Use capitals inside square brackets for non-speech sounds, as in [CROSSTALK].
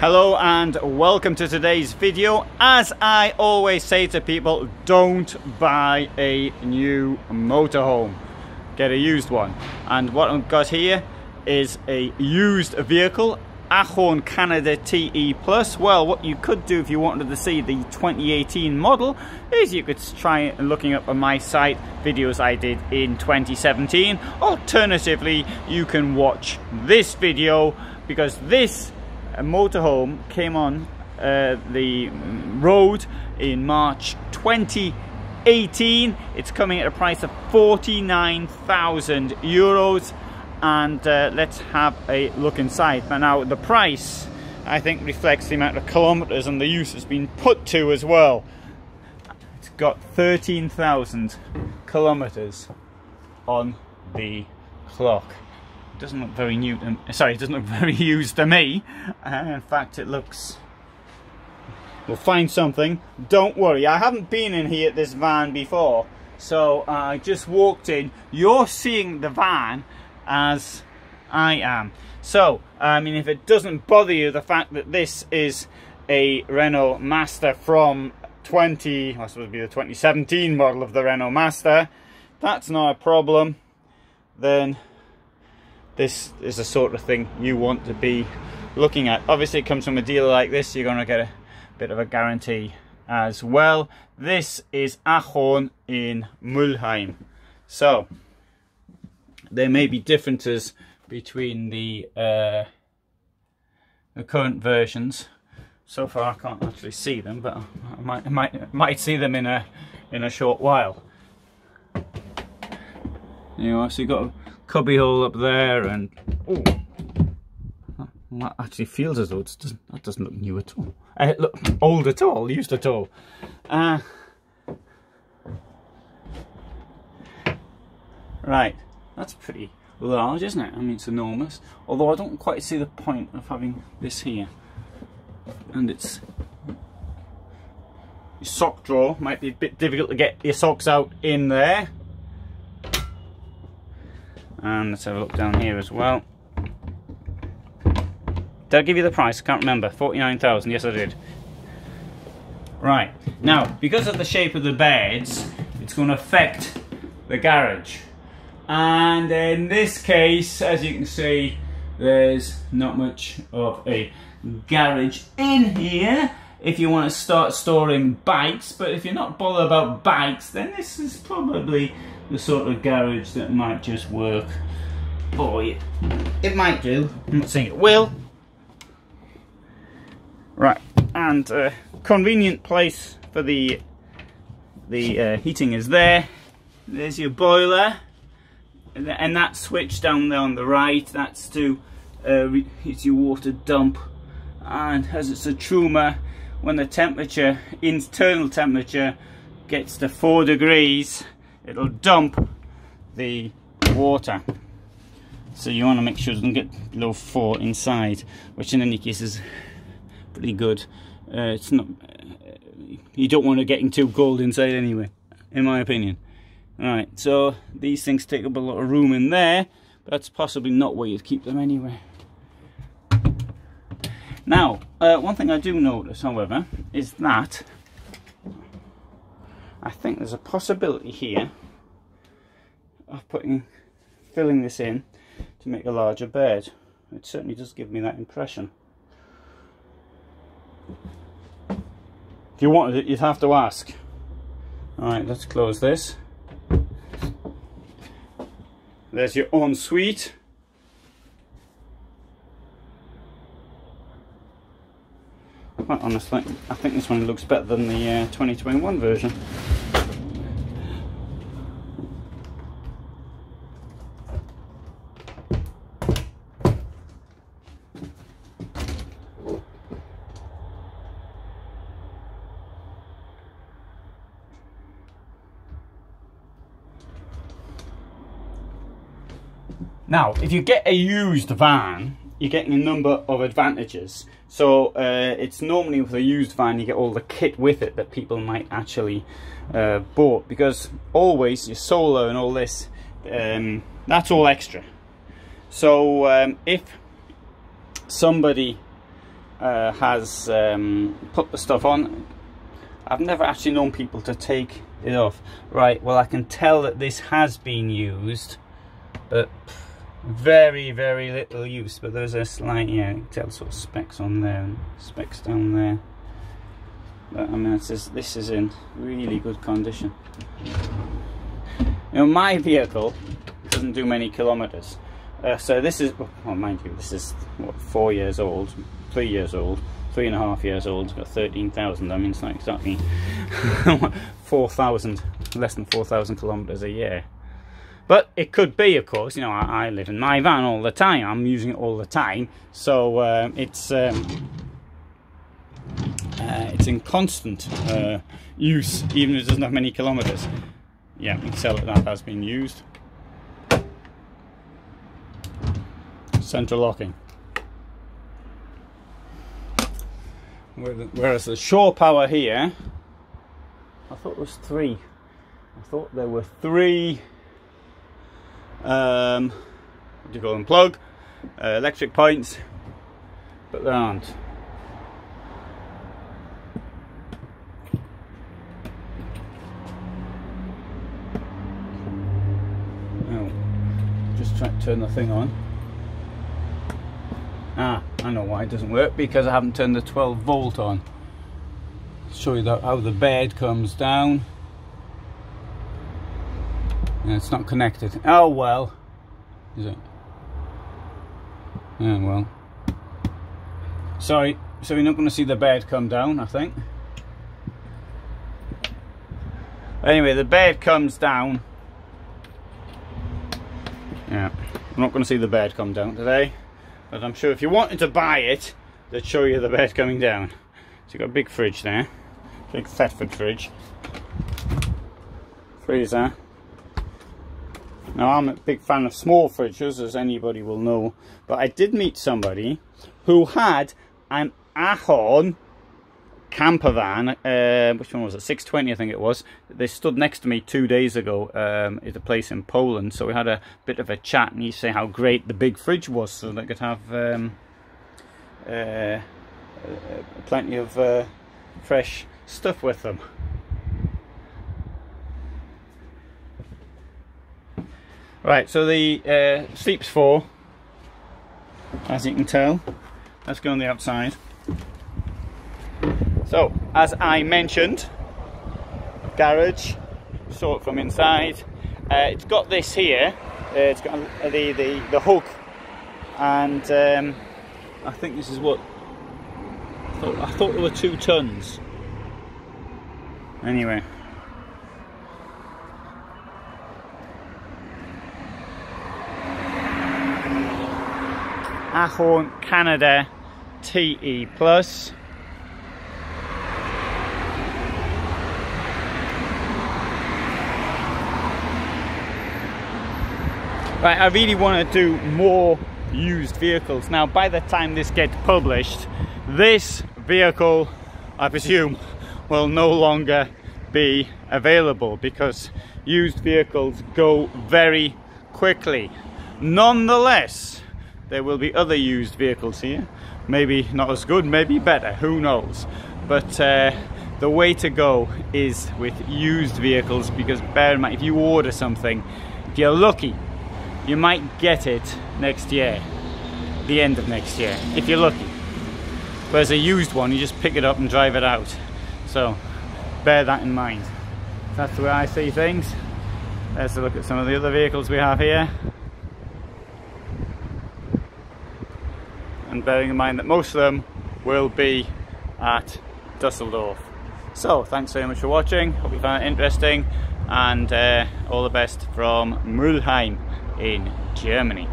Hello and welcome to today's video. As I always say to people, don't buy a new motorhome. Get a used one. And what I've got here is a used vehicle, Ahorn Canada TE Plus. Well, what you could do if you wanted to see the 2018 model is you could try looking up on my site videos I did in 2017. Alternatively, you can watch this video because this a motorhome came on uh, the road in March 2018. It's coming at a price of 49,000 euros and uh, let's have a look inside. Now the price I think reflects the amount of kilometers and the use it's been put to as well. It's got 13,000 kilometers on the clock doesn't look very new to, sorry it doesn't look [LAUGHS] very used to me. Uh, in fact it looks we'll find something. Don't worry I haven't been in here at this van before. So uh, I just walked in. You're seeing the van as I am. So I mean if it doesn't bother you the fact that this is a Renault Master from 20 I suppose be the 2017 model of the Renault Master that's not a problem. Then this is the sort of thing you want to be looking at. Obviously it comes from a dealer like this, you're going to get a bit of a guarantee as well. This is Ahorn in Mulheim. So, there may be differences between the, uh, the current versions. So far I can't actually see them, but I might, I might, might see them in a, in a short while. You know, so you've got cubby hole up there and oh that actually feels as though it doesn't that doesn't look new at all. Uh, look old at all used at all. Uh, right that's pretty large isn't it? I mean it's enormous. Although I don't quite see the point of having this here. And it's your sock drawer might be a bit difficult to get your socks out in there and let's have a look down here as well. Did I give you the price? I can't remember. 49,000 yes I did. Right. Now because of the shape of the beds it's going to affect the garage. And in this case as you can see there's not much of a garage in here. If you want to start storing bikes but if you're not bothered about bikes then this is probably the sort of garage that might just work for you. It might do, I'm not saying it will. Right, and uh, convenient place for the the uh, heating is there. There's your boiler, and that switch down there on the right, that's to uh, it's your water dump. And as it's a Truma, when the temperature, internal temperature, gets to four degrees, it'll dump the water. So you want to make sure it doesn't get below four inside which in any case is pretty good. Uh, it's not uh, you don't want to getting too cold inside anyway in my opinion. Alright, so these things take up a lot of room in there but that's possibly not where you'd keep them anyway. Now uh, one thing I do notice however is that I think there's a possibility here of putting filling this in to make a larger bed. It certainly does give me that impression. If you wanted it you'd have to ask. Alright let's close this. There's your ensuite quite honestly I think this one looks better than the uh, 2021 version Now, if you get a used van, you're getting a number of advantages. So uh, it's normally with a used van you get all the kit with it that people might actually uh, bought because always your solar and all this, um, that's all extra. So um, if somebody uh, has um, put the stuff on. I've never actually known people to take it off. Right, well I can tell that this has been used, but very, very little use. But there's a slight, yeah, tell sort of specks on there and specks down there. But I mean, this is, this is in really good condition. Know, my vehicle doesn't do many kilometers. Uh, so this is, well, mind you, this is what four years old, three years old, three and a half years old. It's got thirteen thousand. I mean, it's not exactly [LAUGHS] four thousand, less than four thousand kilometers a year. But it could be, of course. You know, I, I, live in my van all the time. I'm using it all the time, so uh, it's um, uh, it's in constant uh, use, even if it doesn't have many kilometers. Yeah, you can tell that that has been used. central locking. Whereas the shore power here, I thought was three. I thought there were three, um, what do you call them, plug, uh, electric points, but there aren't. Now, just try to turn the thing on. Ah, I know why it doesn't work, because I haven't turned the 12 volt on. show you that, how the bed comes down. It's not connected. Oh well. Is it? Yeah, well. Sorry, so we're not going to see the bed come down, I think. Anyway, the bed comes down. Yeah, I'm not going to see the bed come down today. But I'm sure if you wanted to buy it, they'd show you the bed coming down. So you've got a big fridge there. Big Thetford fridge. Freezer. Now I'm a big fan of small fridges, as anybody will know. But I did meet somebody who had an Ahorn camper van, uh, which one was it, 620 I think it was. They stood next to me two days ago um, at a place in Poland, so we had a bit of a chat and he said how great the big fridge was so they could have um, uh, uh, plenty of uh, fresh stuff with them. Right, so the uh, sleeps four, as you can tell. Let's go on the outside. So, as I mentioned, garage, saw it from inside. Uh, it's got this here, uh, it's got the, the, the hook, and um, I think this is what, I thought, I thought there were two tons. Anyway. Ahorn Canada TE Plus. Right, I really want to do more used vehicles. Now, by the time this gets published, this vehicle, I presume, [LAUGHS] will no longer be available because used vehicles go very quickly. Nonetheless, there will be other used vehicles here. Maybe not as good, maybe better, who knows. But uh, the way to go is with used vehicles because bear in mind, if you order something, if you're lucky, you might get it next year, the end of next year, if you're lucky. Whereas a used one, you just pick it up and drive it out. So bear that in mind. That's the way I see things. Let's look at some of the other vehicles we have here. And bearing in mind that most of them will be at Dusseldorf. So, thanks very much for watching. Hope you found it interesting. And uh, all the best from Mulheim in Germany.